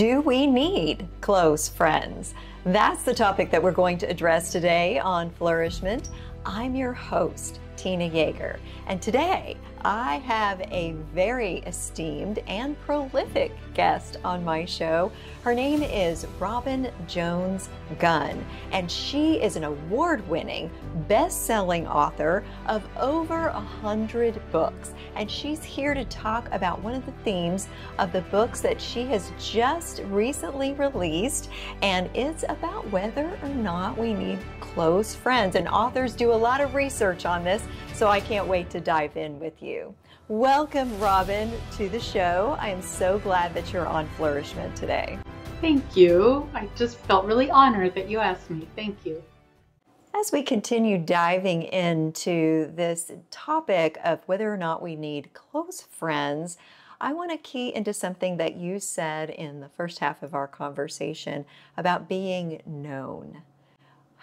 Do we need close friends? That's the topic that we're going to address today on Flourish-Meant. I'm your host, Tina Yeager, and today I have a very esteemed and prolific guest on my show. Her name is Robin Jones Gunn, and she is an award winning, best selling author of over a hundred books. And she's here to talk about one of the themes of the books that she has just recently released. And it's about whether or not we need close friends. And authors do a lot of research on this, so I can't wait to dive in with you. Welcome, Robin, to the show. I am so glad that you're on Flourish-Meant today. Thank you. I just felt really honored that you asked me. Thank you. As we continue diving into this topic of whether or not we need close friends, I want to key into something that you said in the first half of our conversation about being known.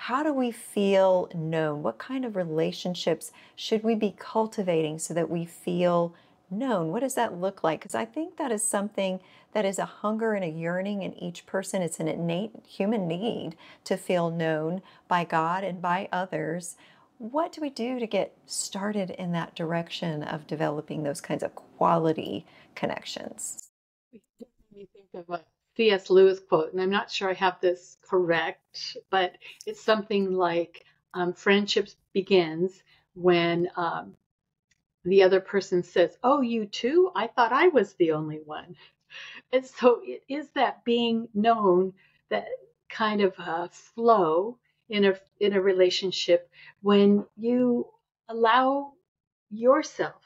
How do we feel known? What kind of relationships should we be cultivating so that we feel known? What does that look like? Because I think that is something that is a hunger and a yearning in each person. It's an innate human need to feel known by God and by others. What do we do to get started in that direction of developing those kinds of quality connections? We think of a C.S. Lewis quote, and I'm not sure I have this correct, but it's something like um, friendship begins when um, the other person says, Oh, you too? I thought I was the only one. And so it is that being known, that kind of uh, flow in a in a relationship when you allow yourself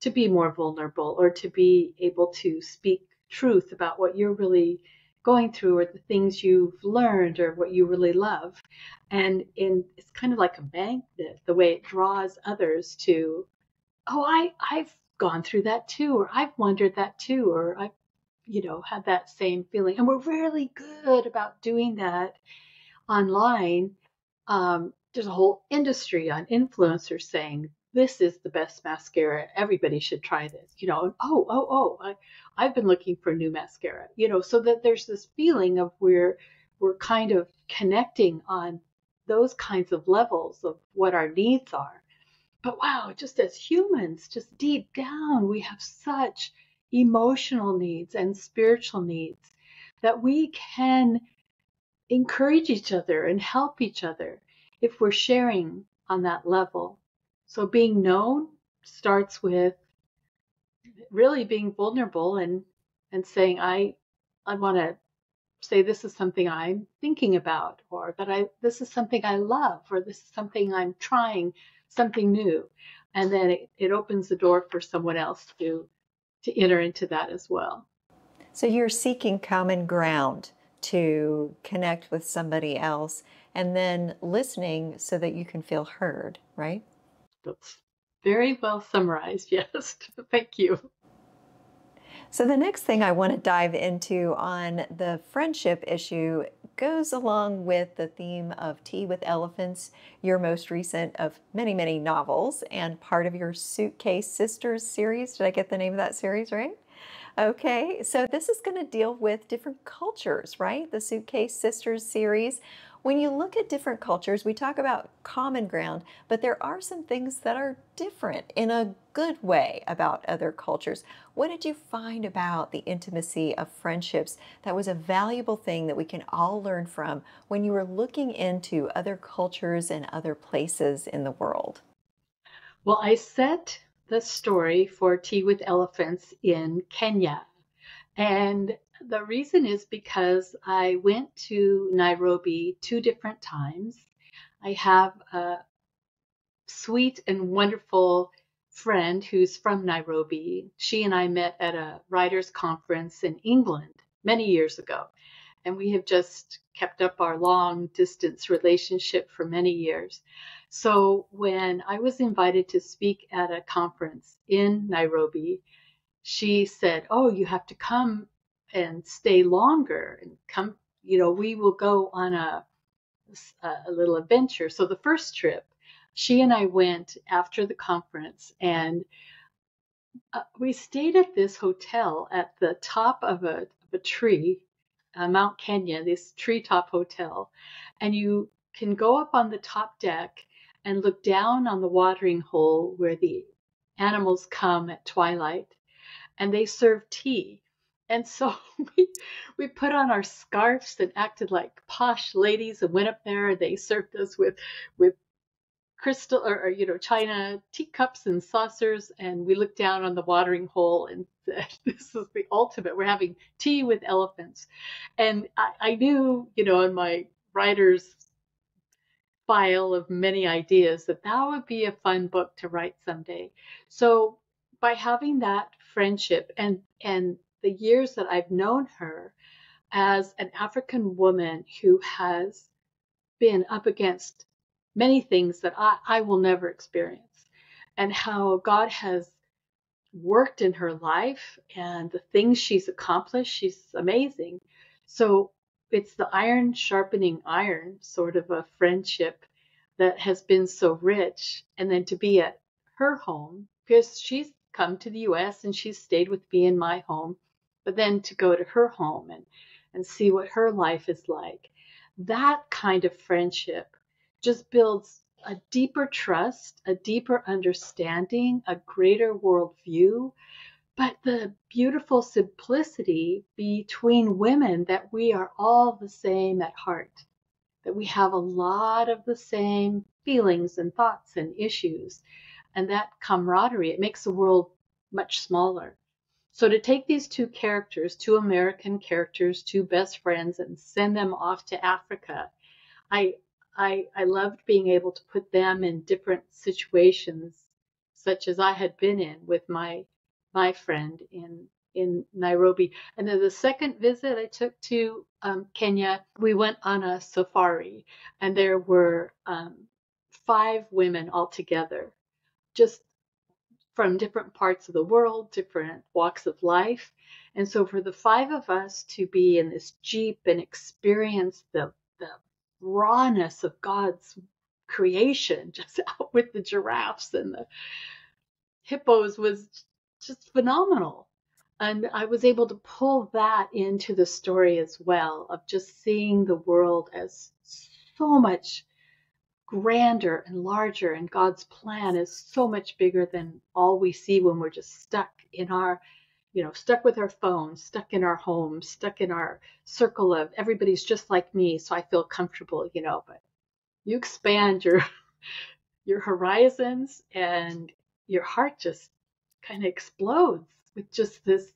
to be more vulnerable or to be able to speak truth about what you're really going through or the things you've learned or what you really love. And in it's kind of like a magnet, the way it draws others to, oh, I, I've gone through that too, or I've wondered that too, or I've, you know, had that same feeling. And we're really good about doing that online. Um, there's a whole industry on influencers saying this is the best mascara. Everybody should try this. You know, oh, oh, oh, I, I've been looking for new mascara. You know, so that there's this feeling of where we're kind of connecting on those kinds of levels of what our needs are. But wow, just as humans, just deep down, we have such emotional needs and spiritual needs that we can encourage each other and help each other if we're sharing on that level. So being known starts with really being vulnerable and and saying I I want to say this is something I'm thinking about or that I this is something I love or this is something I'm trying something new and then it, it opens the door for someone else to to enter into that as well. So you're seeking common ground to connect with somebody else and then listening so that you can feel heard, right? That's very well summarized. Yes. Thank you. So, the next thing I want to dive into on the friendship issue goes along with the theme of Tea with Elephants, your most recent of many, many novels, and part of your Suitcase Sisters series. Did I get the name of that series right? Okay, so this is going to deal with different cultures, right? The Suitcase Sisters series when you look at different cultures, we talk about common ground, but there are some things that are different in a good way about other cultures. What did you find about the intimacy of friendships that was a valuable thing that we can all learn from when you were looking into other cultures and other places in the world? Well, I set the story for Tea with Elephants in Kenya. And the reason is because I went to Nairobi two different times. I have a sweet and wonderful friend who's from Nairobi. She and I met at a writers' conference in England many years ago, and we have just kept up our long distance relationship for many years. So when I was invited to speak at a conference in Nairobi, she said, Oh, you have to come and stay longer and come you know we will go on a a little adventure. So the first trip she and i went after the conference and uh, we stayed at this hotel at the top of a, of a tree uh, Mount Kenya, this treetop hotel, and you can go up on the top deck and look down on the watering hole where the animals come at twilight and they serve tea. And so we, we put on our scarves and acted like posh ladies and went up there. They served us with, with crystal or, or, you know china teacups and saucers and we looked down on the watering hole and said this is the ultimate we're having tea with elephants and i, I knew you know in my writer's file of many ideas that that would be a fun book to write someday so by having that friendship and and the years that i've known her as an african woman who has been up against many things that I, I will never experience, and how God has worked in her life and the things she's accomplished. She's amazing. So it's the iron sharpening iron sort of a friendship that has been so rich. And then to be at her home, because she's come to the US and she's stayed with me in my home, but then to go to her home and, and see what her life is like. That kind of friendship just builds a deeper trust, a deeper understanding, a greater worldview, but the beautiful simplicity between women that we are all the same at heart, that we have a lot of the same feelings and thoughts and issues. And that camaraderie, it makes the world much smaller. So to take these two characters, two American characters, two best friends, and send them off to Africa, I I, I loved being able to put them in different situations, such as I had been in with my my friend in in Nairobi. And then the second visit I took to um, Kenya, we went on a safari, and there were um, five women altogether, just from different parts of the world, different walks of life. And so for the five of us to be in this Jeep and experience the, the rawness of God's creation, just out with the giraffes and the hippos was just phenomenal. And I was able to pull that into the story as well of just seeing the world as so much grander and larger, and God's plan is so much bigger than all we see when we're just stuck in our you know, stuck with our phones, stuck in our homes, stuck in our circle of everybody's just like me, so I feel comfortable, you know, but you expand your your horizons and your heart just kind of explodes with just this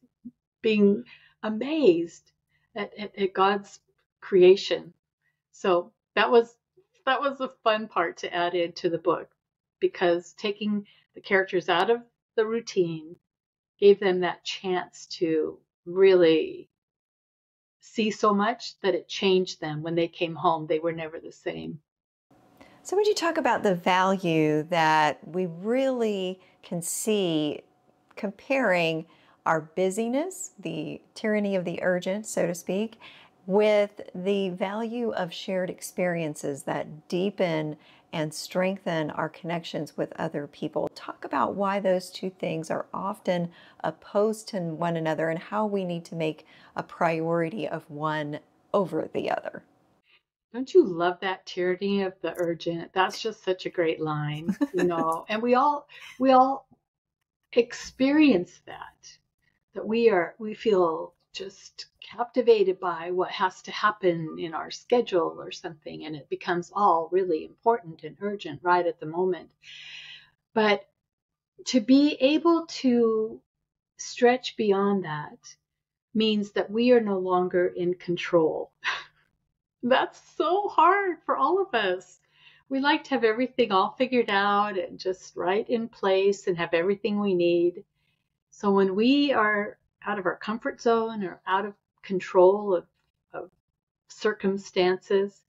being amazed at, at, at God's creation. So that was that was a fun part to add into the book because taking the characters out of the routine gave them that chance to really see so much that it changed them. When they came home, they were never the same. So, would you talk about the value that we really can see comparing our busyness, the tyranny of the urgent, so to speak, with the value of shared experiences that deepen and strengthen our connections with other people. Talk about why those two things are often opposed to one another and how we need to make a priority of one over the other. Don't you love that tyranny of the urgent? That's just such a great line, you know. and we all we all experience that that we are we feel just captivated by what has to happen in our schedule or something, and it becomes all really important and urgent right at the moment. But to be able to stretch beyond that means that we are no longer in control. That's so hard for all of us. We like to have everything all figured out and just right in place and have everything we need. So when we are out of our comfort zone or out of control of, of circumstances,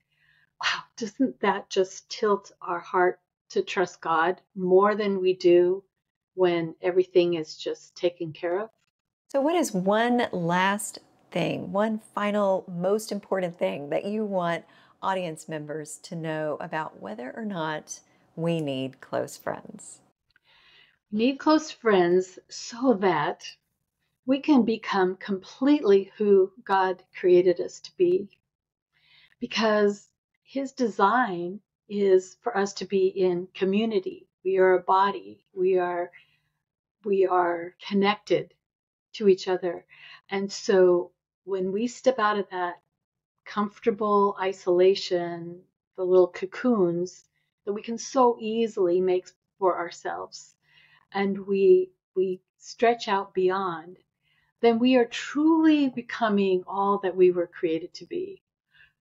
wow, doesn't that just tilt our heart to trust God more than we do when everything is just taken care of? So, what is one last thing, one final, most important thing that you want audience members to know about whether or not we need close friends? We need close friends so that we can become completely who God created us to be. Because His design is for us to be in community. We are a body. We are we are connected to each other. And so when we step out of that comfortable isolation, the little cocoons that we can so easily make for ourselves, and we we stretch out beyond, then we are truly becoming all that we were created to be.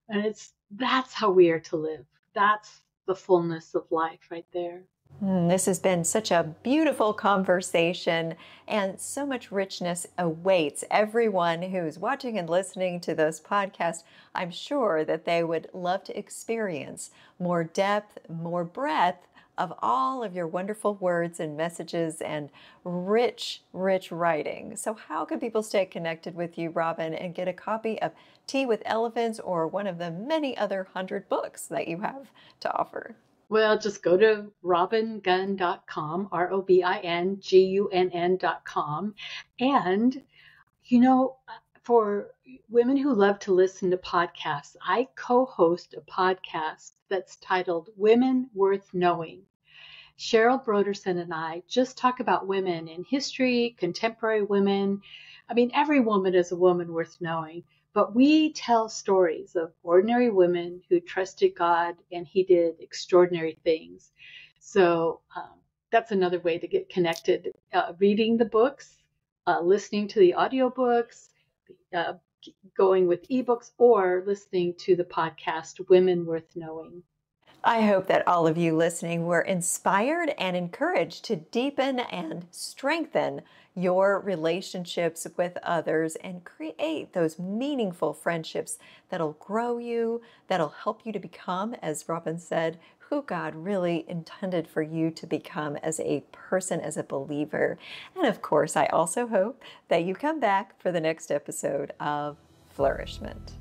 And it's that's how we are to live. That's the fullness of life right there. Mm, this has been such a beautiful conversation, and so much richness awaits everyone who's watching and listening to this podcast. I'm sure that they would love to experience more depth, more breadth of all of your wonderful words and messages and rich, rich writing. So, how can people stay connected with you, Robin, and get a copy of Tea with Elephants or one of the many other hundred books that you have to offer? Well, just go to robingunn.com, R O B I N G U N N.com. And, you know, for women who love to listen to podcasts, I co host a podcast that's titled Women Worth Knowing. Cheryl Brodersen and I just talk about women in history, contemporary women. I mean, every woman is a woman worth knowing. But we tell stories of ordinary women who trusted God and He did extraordinary things. So um, that's another way to get connected. Uh, reading the books, uh, listening to the audiobooks, uh, going with ebooks, or listening to the podcast Women Worth Knowing. I hope that all of you listening were inspired and encouraged to deepen and strengthen your relationships with others and create those meaningful friendships that'll grow you, that'll help you to become, as Robin said, who God really intended for you to become as a person, as a believer. And of course, I also hope that you come back for the next episode of Flourish-Meant.